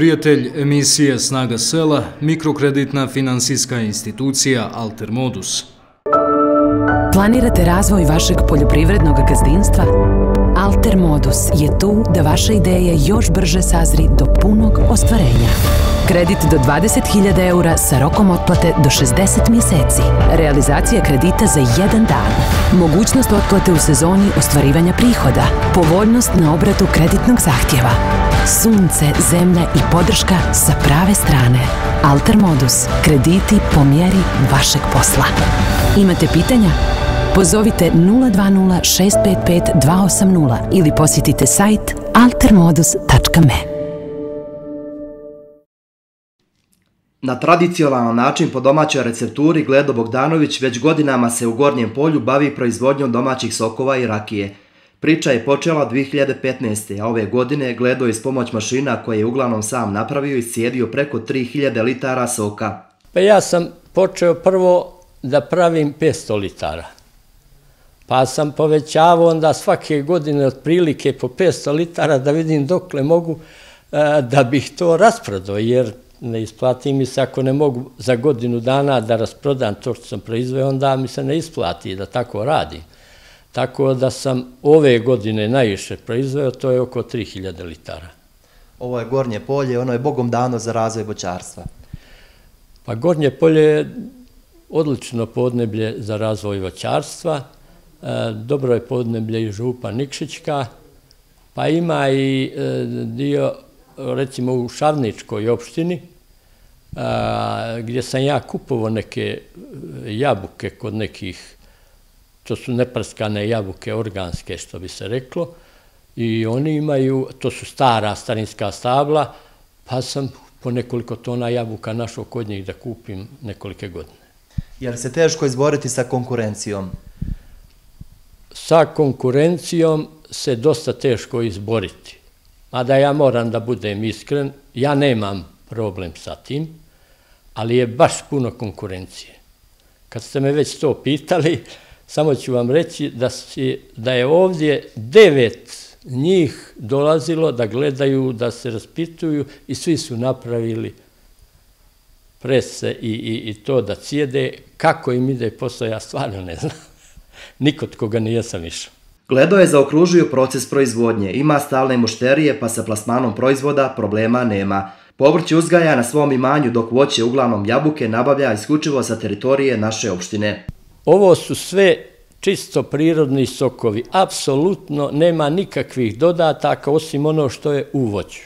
Prijatelj emisije Snaga sela, mikrokreditna finansijska institucija Alter Modus. Planirate razvoj vašeg poljoprivrednog gazdinstva? Alter Modus je tu da vaše ideje još brže sazri do punog ostvarenja. Kredit do 20.000 eura sa rokom otplate do 60 mjeseci. Realizacija kredita za jedan dan. Mogućnost otplate u sezoni ostvarivanja prihoda. Povoljnost na obratu kreditnog zahtjeva. Sunce, zemlja i podrška sa prave strane. Alter Modus. Krediti po mjeri vašeg posla. Imate pitanja? Pozovite 020 655 280 ili posjetite sajt altermodus.me. Na tradicionalan način po domaćoj recepturi Gledo Bogdanović već godinama se u Gornjem polju bavi proizvodnjom domaćih sokova i rakije. Priča je počela 2015. a ove godine Gledo je s pomoć mašina koje je uglavnom sam napravio i sjedio preko 3000 litara soka. Pa ja sam počeo prvo da pravim 500 litara. Pa sam povećavao onda svake godine otprilike po 500 litara da vidim dokle mogu eh, da bih to rasprodao, jer ne isplati mi se ako ne mogu za godinu dana da rasprodam to što sam proizveo, onda mi se ne isplati da tako radi. Tako da sam ove godine najviše proizveo, to je oko 3000 litara. Ovo je Gornje polje, ono je Bogom dano za razvoj voćarstva. Pa Gornje polje je odlično podneblje za razvoj voćarstva, e, E, dobro je podneblje i župa Nikšićka, pa ima i e, dio recimo u Šarničkoj opštini, a, gdje sam ja kupovao neke jabuke kod nekih, to su neprskane jabuke organske, što bi se reklo, i oni imaju, to su stara starinska stabla, pa sam po nekoliko tona jabuka našao kod njih da kupim nekolike godine. Jer se teško izboriti sa konkurencijom? Sa konkurencijom se dosta teško izboriti. A da ja moram da budem iskren, ja nemam problem sa tim, ali je baš puno konkurencije. Kad ste me već to pitali, samo ću vam reći da, si, da je ovdje devet njih dolazilo da gledaju, da se raspituju i svi su napravili prese i, i, i to da cijede. Kako im ide posao, ja stvarno ne znam. Nikod koga nije sam išao. Gledo je zaokružio proces proizvodnje, ima stalne mušterije pa sa plasmanom proizvoda problema nema. Povrće uzgaja na svom imanju dok voće uglavnom jabuke nabavlja isključivo sa teritorije naše opštine. Ovo su sve čisto prirodni sokovi. Apsolutno nema nikakvih dodataka osim ono što je u voću.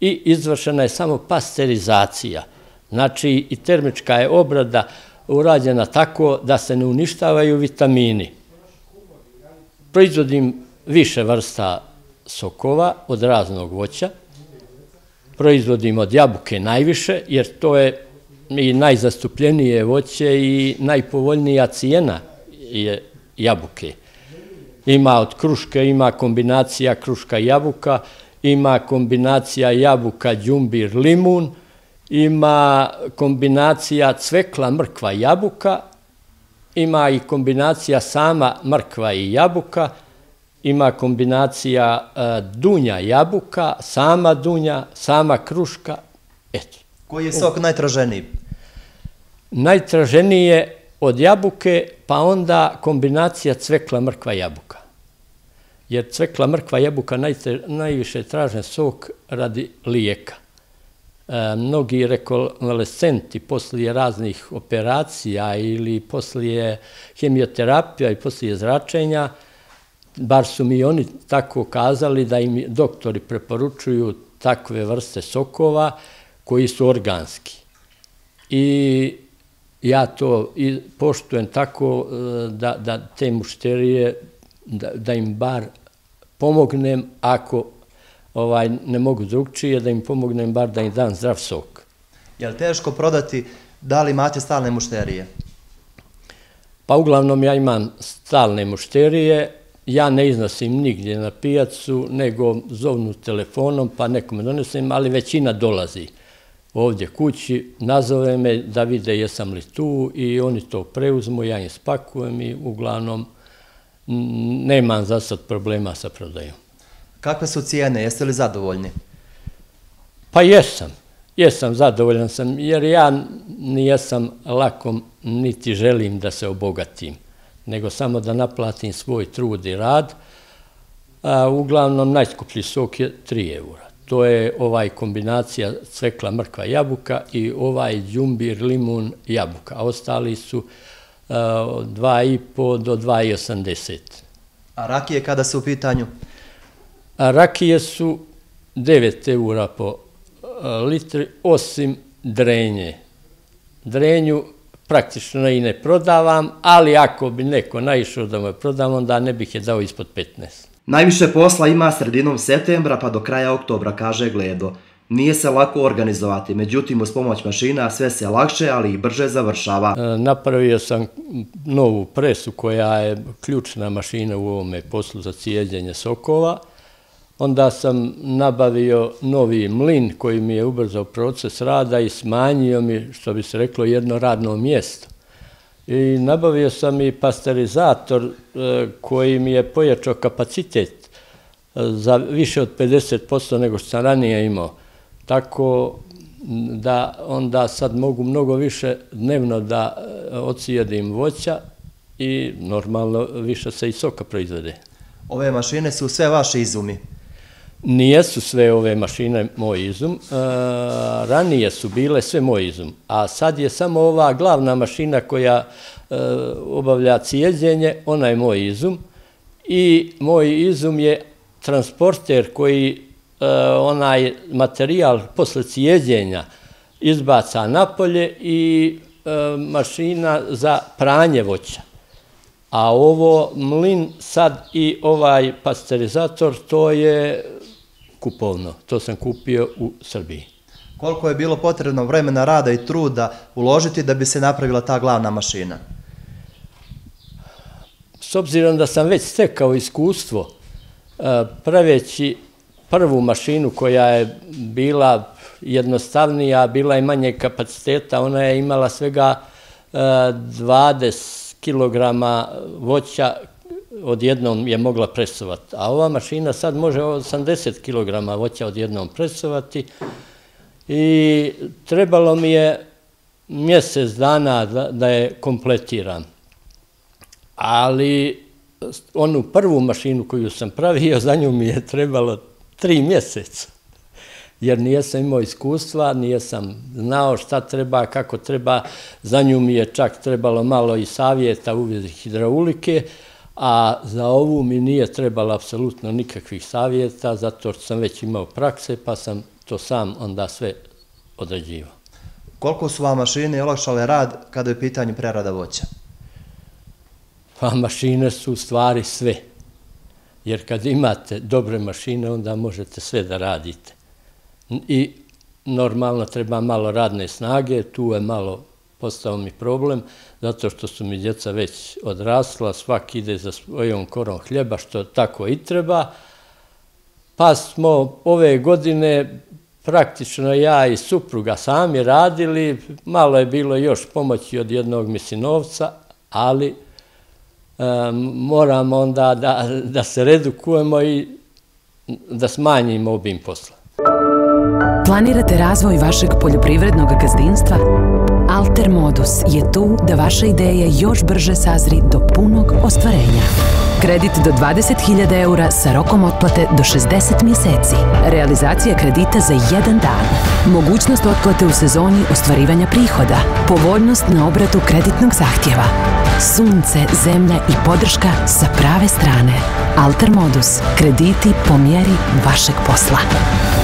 I izvršena je samo pasterizacija. Znači i termička je obrada urađena tako da se ne uništavaju vitamini proizvodim više vrsta sokova od raznog voća. Proizvodim od jabuke najviše, jer to je i najzastupljenije voće i najpovoljnija cijena je jabuke. Ima od kruške, ima kombinacija kruška jabuka, ima kombinacija jabuka, đumbir, limun, ima kombinacija cvekla, mrkva, jabuka ima i kombinacija sama mrkva i jabuka, ima kombinacija e, dunja jabuka, sama dunja, sama kruška, eto. Koji je sok najtraženiji? Najtraženiji je od jabuke, pa onda kombinacija cvekla mrkva jabuka. Jer cvekla mrkva jabuka najviše tražen sok radi lijeka. E, mnogi rekonvalescenti poslije raznih operacija ili poslije hemioterapija i poslije zračenja, bar su mi oni tako kazali da im doktori preporučuju takve vrste sokova koji su organski. I ja to poštujem tako e, da, da te mušterije, da, da im bar pomognem ako ovaj, ne mogu drugčije, da im pomognem bar da im dam zdrav sok. Je li teško prodati da li imate stalne mušterije? Pa uglavnom ja imam stalne mušterije, ja ne iznosim nigdje na pijacu, nego zovnu telefonom pa nekome donesem, ali većina dolazi ovdje kući, nazove me da vide jesam li tu i oni to preuzmu, ja im spakujem i uglavnom nemam za sad problema sa prodajom. Kakve su cijene? Jeste li zadovoljni? Pa jesam, jesam, zadovoljan sam, jer ja nijesam lakom, niti želim da se obogatim, nego samo da naplatim svoj trud i rad. A, uglavnom, najskuplji sok je 3 eura. To je ovaj kombinacija cvekla, mrkva, jabuka i ovaj džumbir, limun, jabuka. A ostali su 2,5 do 2,80. A rakije kada su u pitanju? A rakije su 9 eura po litri, osim drenje. Drenju praktično i ne prodavam, ali ako bi neko naišao da me prodam, onda ne bih je dao ispod 15. Najviše posla ima sredinom septembra pa do kraja oktobra, kaže Gledo. Nije se lako organizovati, međutim uz pomoć mašina sve se lakše, ali i brže završava. E, napravio sam novu presu koja je ključna mašina u ovome poslu za cijeđenje sokova. Onda sam nabavio novi mlin koji mi je ubrzao proces rada i smanjio mi, što bi se reklo, jedno radno mjesto. I nabavio sam i pasterizator e, koji mi je pojačao kapacitet e, za više od 50% nego što sam ranije imao. Tako da onda sad mogu mnogo više dnevno da e, ocijedim voća i normalno više se i soka proizvede. Ove mašine su sve vaše izumi? Nijesu sve ove mašine moj izum, e, ranije su bile sve moj izum, a sad je samo ova glavna mašina koja e, obavlja cijeđenje, ona je moj izum i moj izum je transporter koji e, onaj materijal posle cijeđenja izbaca napolje i e, mašina za pranje voća. A ovo mlin sad i ovaj pasterizator, to je kupovno. To sam kupio u Srbiji. Koliko je bilo potrebno vremena rada i truda uložiti da bi se napravila ta glavna mašina? S obzirom da sam već stekao iskustvo e, praveći prvu mašinu koja je bila jednostavnija, bila je manje kapaciteta, ona je imala svega 20 e, kilograma voća odjednom je mogla presovati. A ova mašina sad može 80 kg voća odjednom presovati i trebalo mi je mjesec dana da je kompletiram. Ali onu prvu mašinu koju sam pravio, za nju mi je trebalo tri mjeseca. Jer nijesam imao iskustva, nijesam znao šta treba, kako treba. Za nju mi je čak trebalo malo i savjeta u vezi hidraulike a za ovu mi nije trebalo apsolutno nikakvih savjeta, zato što sam već imao prakse, pa sam to sam onda sve određivao. Koliko su vam mašine olakšale rad kada je pitanje prerada voća? Pa mašine su u stvari sve. Jer kad imate dobre mašine, onda možete sve da radite. I normalno treba malo radne snage, tu je malo postao mi problem, zato što su mi djeca već odrasla, svak ide za svojom korom hljeba, što tako i treba. Pa smo ove godine praktično ja i supruga sami radili, malo je bilo još pomoći od jednog misinovca, ali e, moramo onda da, da se redukujemo i da smanjimo obim posla. Planirate razvoj vašeg poljoprivrednog gazdinstva? Alter Modus je tu da vaša ideja još brže sazri do punog ostvarenja. Kredit do 20.000 eura sa rokom otplate do 60 mjeseci. Realizacija kredita za jedan dan. Mogućnost otplate u sezoni ostvarivanja prihoda. Povoljnost na obratu kreditnog zahtjeva. Sunce, zemlja i podrška sa prave strane. Alter Modus. Krediti po mjeri vašeg posla.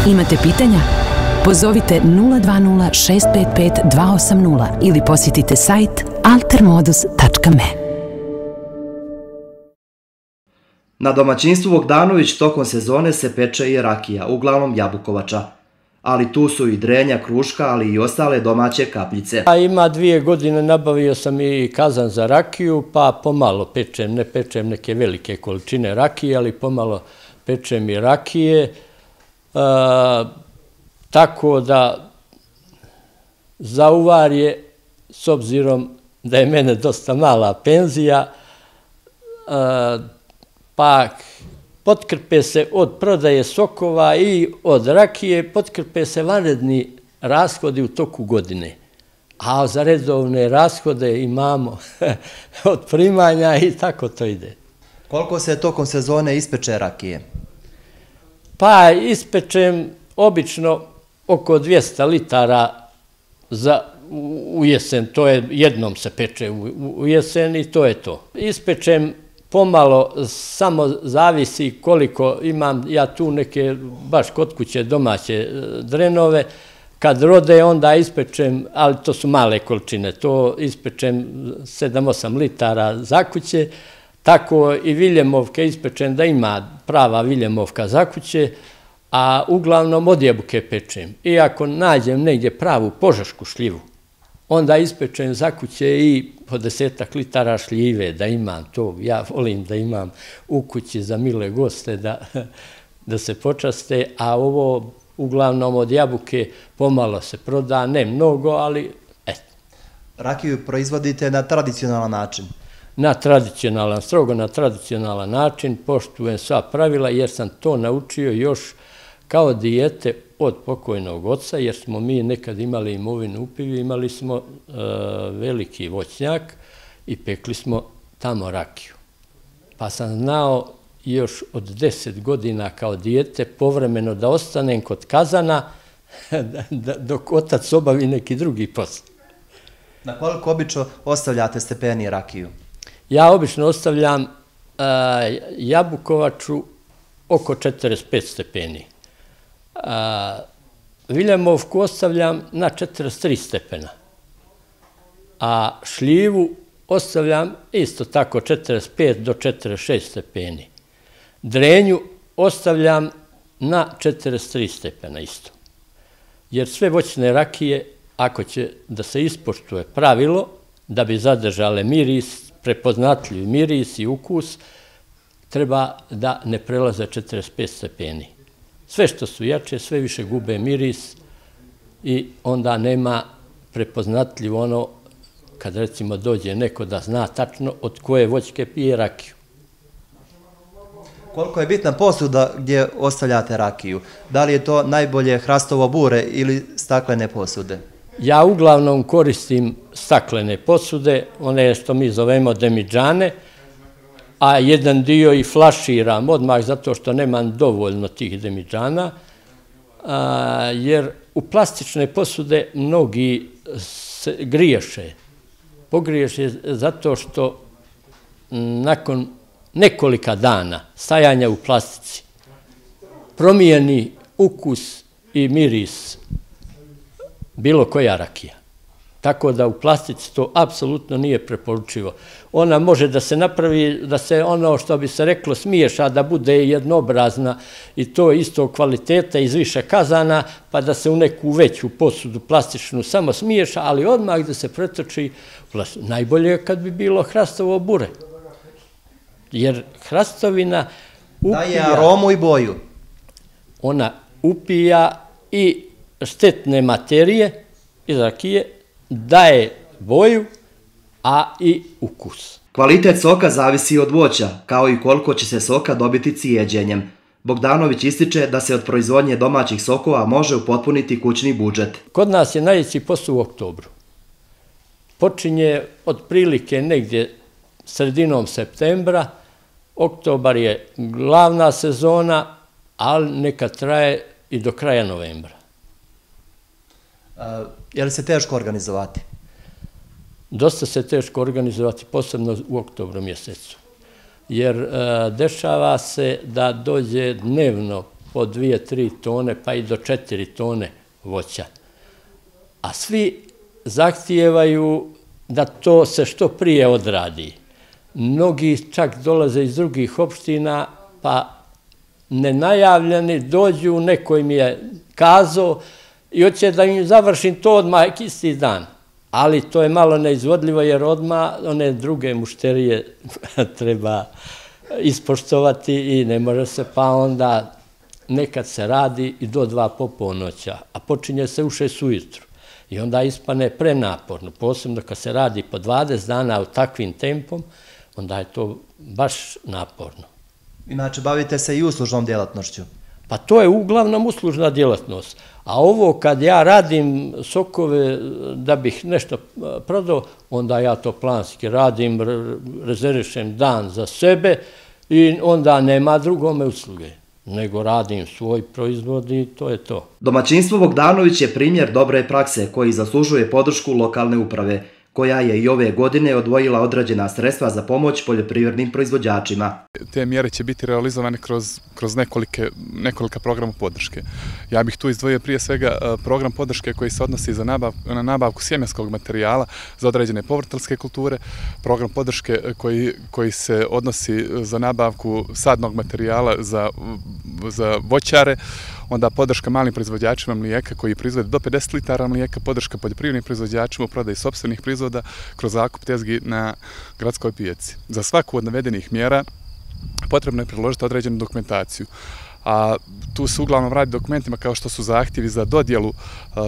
Imate pitanja? Pozovite 020 655 280 ili posjetite sajt altermodus.me. Na domaćinstvu Bogdanović tokom sezone se peče i rakija, uglavnom jabukovača. Ali tu su i drenja, kruška, ali i ostale domaće kapljice. A ima dvije godine nabavio sam i kazan za rakiju, pa pomalo pečem, ne pečem neke velike količine rakije, ali pomalo pečem i rakije. Uh, Tako da za uvar je, s obzirom da je mene dosta mala penzija, pak potkrpe se od prodaje sokova i od rakije, potkrpe se vanredni rashodi u toku godine. A za redovne rashode imamo od primanja i tako to ide. Koliko se tokom sezone ispeče rakije? Pa ispečem obično oko 200 litara za u jesen, to je jednom se peče u jesen i to je to. Ispečem pomalo, samo zavisi koliko imam ja tu neke baš kod kuće domaće e, drenove, kad rode onda ispečem, ali to su male količine, to ispečem 7-8 litara za kuće, tako i viljemovke ispečem da ima prava viljemovka za kuće, a uglavnom odjebuke pečem. I ako nađem negdje pravu požašku šljivu, onda ispečem za kuće i po desetak litara šljive da imam to. Ja volim da imam u kući za mile goste da, da se počaste, a ovo uglavnom od jabuke pomalo se proda, ne mnogo, ali eto. Rakiju proizvodite na tradicionalan način? Na tradicionalan, strogo na tradicionalan način, poštujem sva pravila jer sam to naučio još kao dijete od pokojnog oca, jer smo mi nekad imali imovinu u pivi, imali smo e, veliki voćnjak i pekli smo tamo rakiju. Pa sam znao još od deset godina kao dijete povremeno da ostanem kod kazana dok otac obavi neki drugi posl. Na koliko obično ostavljate stepeni rakiju? Ja obično ostavljam e, jabukovaču oko 45 stepeni. Viljamovku ostavljam na 43 stepena, a šljivu ostavljam isto tako 45 do 46 stepeni. Drenju ostavljam na 43 stepena isto. Jer sve voćne rakije, ako će da se ispoštuje pravilo, da bi zadržale miris, prepoznatljiv miris i ukus, treba da ne prelaze 45 stepeni. Sve što su jače, sve više gube miris i onda nema prepoznatljivo ono kad recimo dođe neko da zna tačno od koje voćke pije rakiju. Koliko je bitna posuda gdje ostavljate rakiju? Da li je to najbolje hrastovo bure ili staklene posude? Ja uglavnom koristim staklene posude, one što mi zovemo demidžane, a jedan dio i flaširam odmah zato što nemam dovoljno tih demidžana, jer u plastične posude mnogi se griješe. Pogriješe zato što nakon nekolika dana stajanja u plastici promijeni ukus i miris bilo koja rakija. Tako da u plastici to apsolutno nije preporučivo. Ona može da se napravi, da se ono što bi se reklo smiješa, da bude jednobrazna i to isto kvaliteta iz više kazana, pa da se u neku veću posudu plastičnu samo smiješa, ali odmah da se pretoči Najbolje je kad bi bilo hrastovo bure. Jer hrastovina upija... Daje aromu i boju. Ona upija i štetne materije iz rakije, daje boju, a i ukus. Kvalitet soka zavisi od voća, kao i koliko će se soka dobiti cijeđenjem. Bogdanović ističe da se od proizvodnje domaćih sokova može upotpuniti kućni budžet. Kod nas je najveći posao u oktobru. Počinje od prilike negdje sredinom septembra. Oktobar je glavna sezona, ali neka traje i do kraja novembra. Je li se teško organizovati? Dosta se teško organizovati, posebno u oktobru mjesecu. Jer e, dešava se da dođe dnevno po dvije, tri tone, pa i do četiri tone voća. A svi zahtijevaju da to se što prije odradi. Mnogi čak dolaze iz drugih opština, pa nenajavljeni dođu, neko im je kazao, i hoće da im završim to odmah isti dan. Ali to je malo neizvodljivo jer odmah one druge mušterije treba ispoštovati i ne može se pa onda nekad se radi i do dva poponoća, a počinje se u šest ujutru. I onda ispane prenaporno, posebno kad se radi po 20 dana u takvim tempom, onda je to baš naporno. Inače, bavite se i uslužnom djelatnošću. Pa to je uglavnom uslužna djelatnost. A ovo kad ja radim sokove eh, da bih nešto eh, prodao, onda ja to planski radim, rezervišem dan za sebe i onda nema drugome usluge nego radim svoj proizvod i to je to. Domaćinstvo Bogdanović je primjer dobre prakse koji zaslužuje podršku lokalne uprave koja je i ove godine odvojila određena sredstva za pomoć poljoprivrednim proizvođačima. Te mjere će biti realizovane kroz, kroz nekolike, nekolika programa podrške. Ja bih tu izdvojio prije svega e, program podrške koji se odnosi za nabav, na nabavku sjemenskog materijala za određene povrtalske kulture, program podrške e, koji, koji se odnosi za nabavku sadnog materijala za, za voćare, onda podrška malim proizvođačima mlijeka koji proizvode do 50 litara mlijeka, podrška poljoprivrednim proizvođačima u prodaji sobstvenih proizvoda kroz zakup tezgi na gradskoj pijaci. Za svaku od navedenih mjera potrebno je priložiti određenu dokumentaciju a tu se uglavnom radi dokumentima kao što su zahtjevi za dodjelu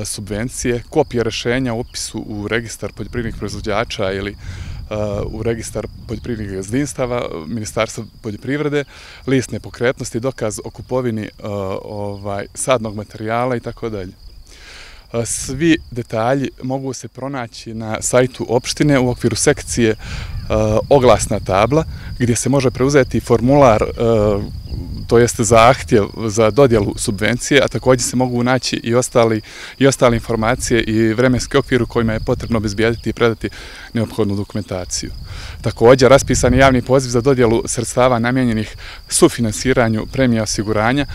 subvencije, kopije rešenja, upisu u registar poljoprivrednih proizvođača ili u registar poljoprivrednih gazdinstava, Ministarstva poljoprivrede, list nepokretnosti, dokaz o kupovini e, ovaj, sadnog materijala i tako dalje. E, svi detalji mogu se pronaći na sajtu opštine u okviru sekcije e, oglasna tabla gdje se može preuzeti formular to jeste zahtjev za dodjelu subvencije, a također se mogu naći i ostali, i ostale informacije i vremenski okvir u kojima je potrebno obizbijediti i predati neophodnu dokumentaciju. Također, raspisan je javni poziv za dodjelu sredstava namjenjenih sufinansiranju premija osiguranja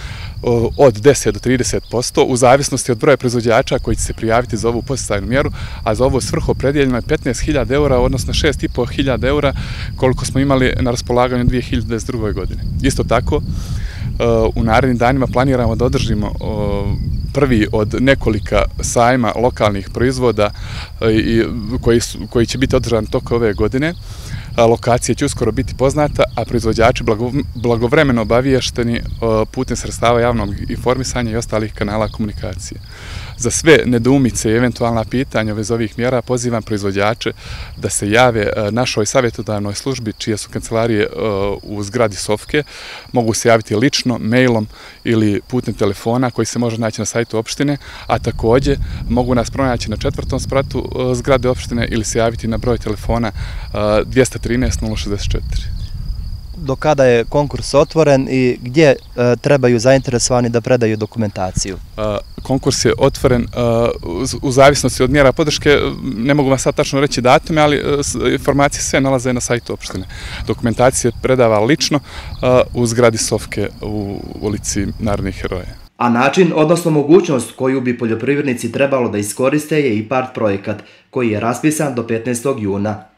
od 10 do 30% u zavisnosti od broja proizvođača koji će se prijaviti za ovu postajnu mjeru, a za ovo svrho predjeljeno je 15.000 eura, odnosno 6.500 eura koliko smo imali na raspolaganju 2022. godine. Isto tako, u narednim danima planiramo da održimo prvi od nekolika sajma lokalnih proizvoda e, koji će biti održan toko ove godine. Lokacija će uskoro biti poznata, a proizvođači blagovremeno obaviješteni putem sredstava javnog informisanja i ostalih kanala komunikacije. Za sve nedumice i eventualna pitanja vez ovih mjera pozivam proizvođače da se jave e, našoj savjetodavnoj službi čije su kancelarije e, u zgradi Sofke. Mogu se javiti lično, mailom ili putem telefona koji se može naći na sajtu opštine, a također mogu nas pronaći na četvrtom spratu e, zgrade opštine ili se javiti na broj telefona 213 064 do kada je konkurs otvoren i gdje e, trebaju zainteresovani da predaju dokumentaciju? Konkurs je otvoren e, u zavisnosti od mjera podrške, ne mogu vam sad tačno reći datume, ali e, informacije sve nalaze na sajtu opštine. Dokumentacije predava lično u zgradi Sofke u ulici Narodnih heroja. A način, odnosno mogućnost koju bi poljoprivrednici trebalo da iskoriste je i part projekat, koji je raspisan do 15. juna.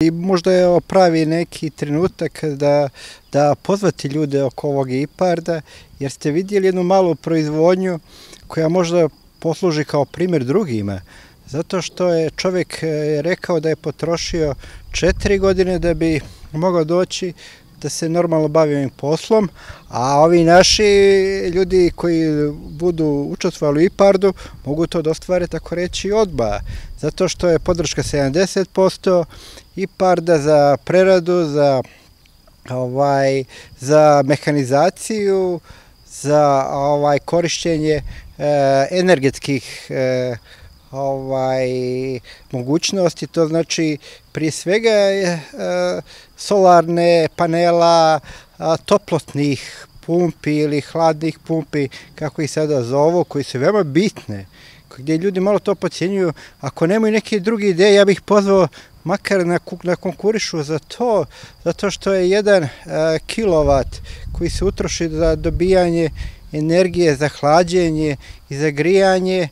I možda je pravi neki trenutak da, da pozvati ljude oko ovog IPARDA, jer ste vidjeli jednu malu proizvodnju koja možda posluži kao primjer drugima. Zato što je čovjek je rekao da je potrošio četiri godine da bi mogao doći da se normalno bavi ovim poslom, a ovi naši ljudi koji budu učestvovali u IPARD-u mogu to da ostvare tako reći odba, zato što je podrška 70% IPARD-a za preradu, za ovaj za mehanizaciju, za ovaj korišćenje e, energetskih e, ovaj mogućnosti, to znači prije svega e, solarne panela, toplotnih pumpi ili hladnih pumpi, kako ih sada zovu, koji su veoma bitne, gdje ljudi malo to pocijenjuju. Ako nemaju neke druge ideje, ja bih pozvao makar na, na konkurišu za to, zato što je jedan kilovat koji se utroši za dobijanje energije, za hlađenje i za grijanje,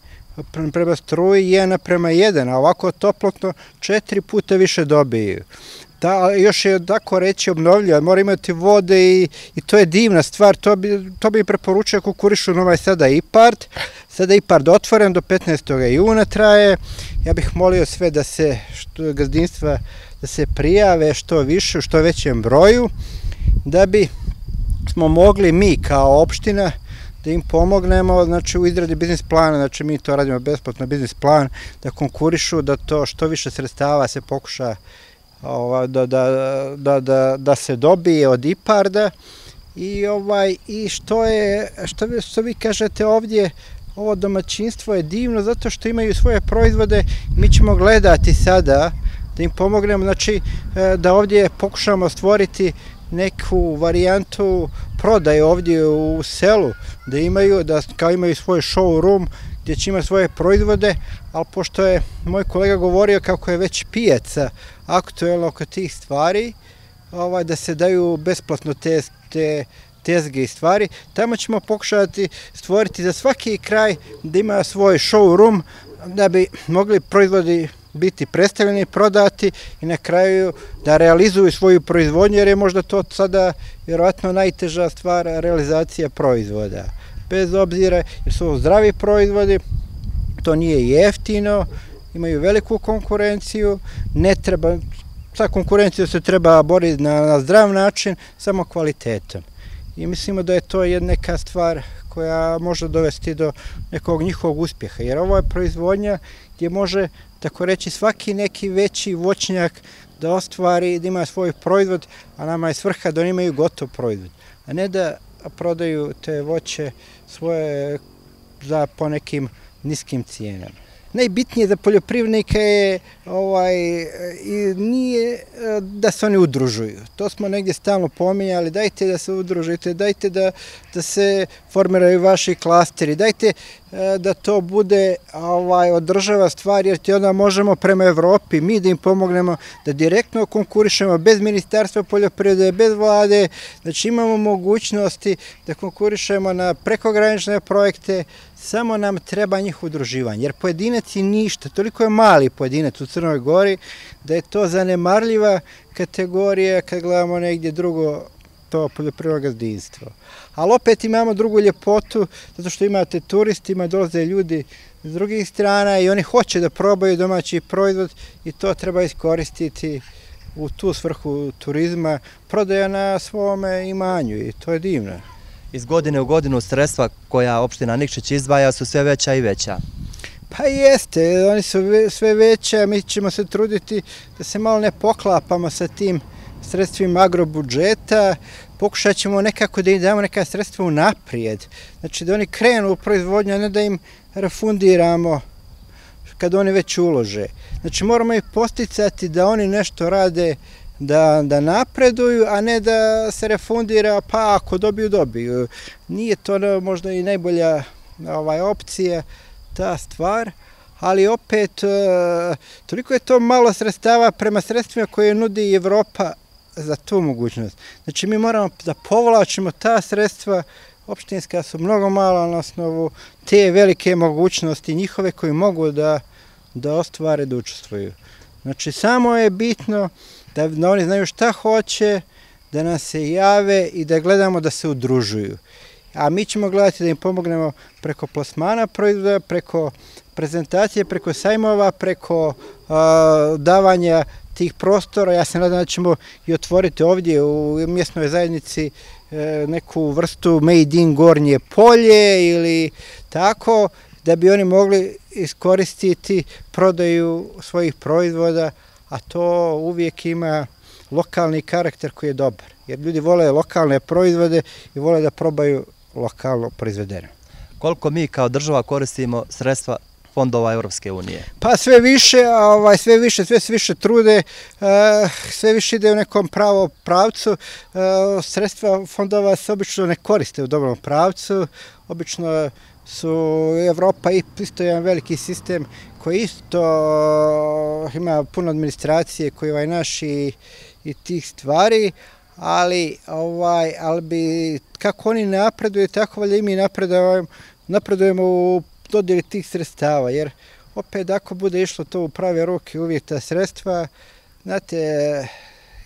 prema struji 1 prema 1, a ovako toplotno četiri puta više dobiju. Da, još je tako reći obnovljiva, mora imati vode i, i to je divna stvar, to bi, to bi preporučio kukurišu ovaj Sada IPARD. Sada IPARD otvoren do 15. juna traje. Ja bih molio sve da se što gazdinstva da se prijave što više, što većem broju, da bi smo mogli mi kao opština da im pomognemo znači, u izradi biznis plana, znači mi to radimo besplatno biznis plan, da konkurišu, da to što više sredstava se pokuša ova, da, da, da, da, da se dobije od IPARDA. I ovaj i što je što vi, što vi kažete ovdje ovo domaćinstvo je divno zato što imaju svoje proizvode. Mi ćemo gledati sada da im pomognemo. Znači e, da ovdje pokušamo stvoriti neku varijantu prodaje ovdje u selu da imaju da kao imaju svoj showroom gdje će imati svoje proizvode. Ali pošto je moj kolega govorio kako je već pijaca aktuelno oko tih stvari ovaj, da se daju besplatno te, te tezge i stvari. Tamo ćemo pokušati stvoriti za svaki kraj da ima svoj showroom da bi mogli proizvodi biti predstavljeni, prodati i na kraju da realizuju svoju proizvodnju jer je možda to sada vjerovatno najteža stvar realizacija proizvoda. Bez obzira jer su zdravi proizvodi, to nije jeftino, imaju veliku konkurenciju, ne treba, sa konkurencijom se treba boriti na, na zdrav način, samo kvalitetom i mislimo da je to jedna neka stvar koja može dovesti do nekog njihovog uspjeha. Jer ovo je proizvodnja gdje može, tako reći, svaki neki veći voćnjak da ostvari, da ima svoj proizvod, a nama je svrha da oni imaju gotov proizvod. A ne da prodaju te voće svoje za po nekim niskim cijenama najbitnije za poljoprivrednike je ovaj, i nije e, da se oni udružuju. To smo negdje stalno pominjali, dajte da se udružite, dajte da, da se formiraju vaši klasteri, dajte e, da to bude ovaj održava stvar jer ti onda možemo prema Evropi mi da im pomognemo da direktno konkurišemo bez ministarstva poljoprivrede, bez vlade, znači imamo mogućnosti da konkurišemo na prekogranične projekte, samo nam treba njih udruživanje, jer pojedinac je ništa, toliko je mali pojedinac u Crnoj Gori da je to zanemarljiva kategorija kad gledamo negdje drugo to poljoprivredno gazdinstvo. Ali opet imamo drugu ljepotu, zato što imate turistima, dolaze ljudi s drugih strana i oni hoće da probaju domaći proizvod i to treba iskoristiti u tu svrhu turizma, prodaja na svome imanju i to je divno. Iz godine u godinu sredstva koja opština Nikšić izdvaja su sve veća i veća. Pa jeste, oni su sve veće, mi ćemo se truditi da se malo ne poklapamo sa tim sredstvima agrobudžeta, pokušat ćemo nekako da im damo neka sredstva u naprijed. Znači da oni krenu u proizvodnju, a ne da im refundiramo kad oni već ulože. Znači moramo ih posticati da oni nešto rade da, da napreduju, a ne da se refundira, pa ako dobiju, dobiju. Nije to možda i najbolja ovaj, opcija, ta stvar, ali opet e, toliko je to malo sredstava prema sredstvima koje nudi Evropa za tu mogućnost. Znači mi moramo da povlačimo ta sredstva, opštinska su mnogo mala na osnovu te velike mogućnosti njihove koji mogu da, da ostvare da učestvuju. Znači samo je bitno da, da oni znaju šta hoće, da nas se jave i da gledamo da se udružuju. A mi ćemo gledati da im pomognemo preko plasmana proizvoda, preko prezentacije, preko sajmova, preko uh, davanja tih prostora. Ja se nadam da ćemo i otvoriti ovdje u mjesnoj zajednici e, neku vrstu made in gornje polje ili tako, da bi oni mogli iskoristiti prodaju svojih proizvoda, a to uvijek ima lokalni karakter koji je dobar. Jer ljudi vole lokalne proizvode i vole da probaju lokalno proizvedene. Koliko mi kao država koristimo sredstva fondova Europske unije? Pa sve više, ovaj, sve više, sve se više trude, uh, sve više ide u nekom pravo pravcu. Uh, sredstva fondova se obično ne koriste u dobrom pravcu. Obično su Evropa i isto jedan veliki sistem koji isto eh, ima puno administracije koji ovaj naš i, i tih stvari, ali ovaj ali bi kako oni napreduju tako valjda i mi napredujemo napredujemo u dodjeli tih sredstava, jer opet ako bude išlo to u prave ruke uvijek ta sredstva, znate,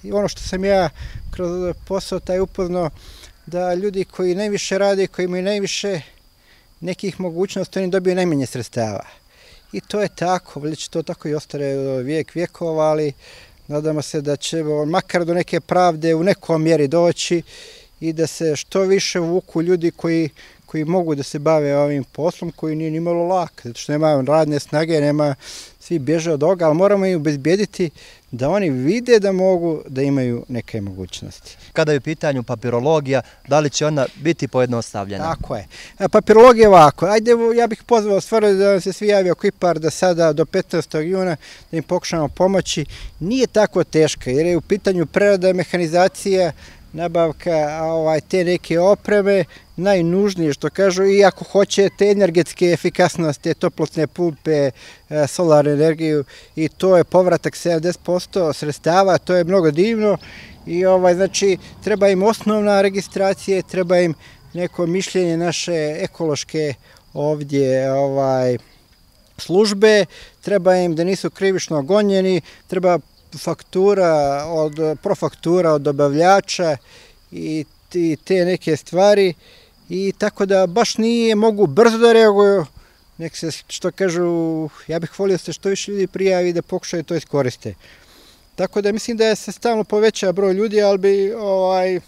i ono što sam ja kroz posao taj upoznao da ljudi koji najviše rade, koji imaju najviše nekih mogućnosti, oni dobiju najmanje sredstava. I to je tako, već to tako i ostare e, vijek vjekova, ali nadamo se da će makar do neke pravde u nekom mjeri doći i da se što više vuku ljudi koji koji mogu da se bave ovim poslom koji nije nimalo lak, zato što nema radne snage, nema svi bježe od oga, ali moramo im obezbijediti da oni vide da mogu da imaju neke mogućnosti. Kada je u pitanju papirologija, da li će ona biti pojednostavljena? Tako je. E, papirologija je ovako. Ajde, ja bih pozvao stvarno da se svi javio Kipar da sada do 15. juna da im pokušamo pomoći. Nije tako teška jer je u pitanju prerada mehanizacija, nabavka ovaj, te neke opreme, najnužnije što kažu, i ako hoće te energetske efikasnosti, toplotne pumpe, e, solarnu energiju, i to je povratak 70% sredstava, to je mnogo divno, i ovaj, znači, treba im osnovna registracija, treba im neko mišljenje naše ekološke ovdje ovaj, službe, treba im da nisu krivično gonjeni, treba faktura od, profaktura od dobavljača i te neke stvari i tako da baš nije mogu brzo da reaguju. Nek se što kažu ja bih volio se što više ljudi prijavi da pokušaju to iskoriste. Tako da mislim da je se stalno poveća broj ljudi ali bi ovaj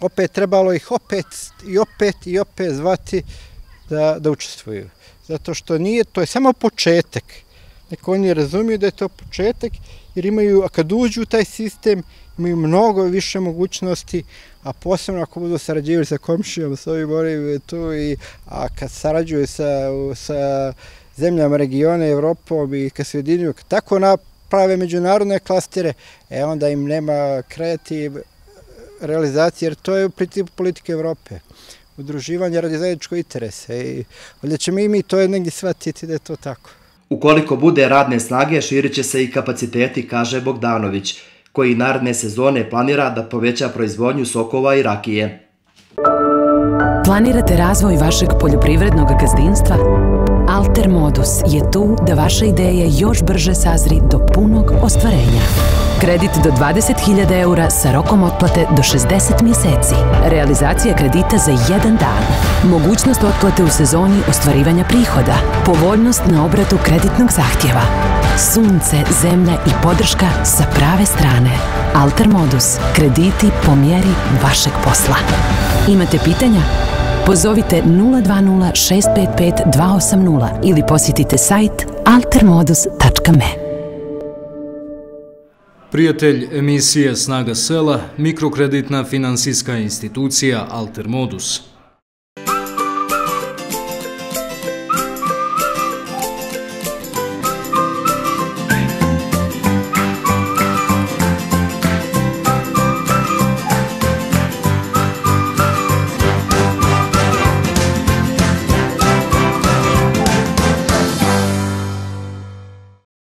opet trebalo ih opet i opet i opet zvati da, da učestvuju. Zato što nije to je samo početak neko oni razumiju da je to početak jer imaju, a kad uđu u taj sistem, imaju mnogo više mogućnosti, a posebno ako budu sarađivali sa komšijom, sa ovim moraju tu, i, a kad sarađuju sa, sa zemljama regiona, Evropom i kad se jedinuju, tako naprave međunarodne klastere, e onda im nema kreativ e, realizacije, jer to je u principu politike Evrope udruživanje radi zajedničkog interesa i ovdje ćemo i mi to negdje shvatiti da je to tako. Ukoliko bude radne snage, širit će se i kapaciteti, kaže Bogdanović, koji naredne sezone planira da poveća proizvodnju sokova i rakije. Planirate razvoj vašeg poljoprivrednog gazdinstva? Alter Modus je tu da vaša ideja još brže sazri do punog ostvarenja. Kredit do 20.000 eura sa rokom otplate do 60 mjeseci. Realizacija kredita za jedan dan. Mogućnost otplate u sezoni ostvarivanja prihoda. Povoljnost na obratu kreditnog zahtjeva. Sunce, zemlja i podrška sa prave strane. Alter Modus. Krediti po mjeri vašeg posla. Imate pitanja? Pozovite 020 655 280 ili posjetite sajt altermodus.me. Prijatelj emisije Snaga sela, mikrokreditna finansijska institucija Alter Modus.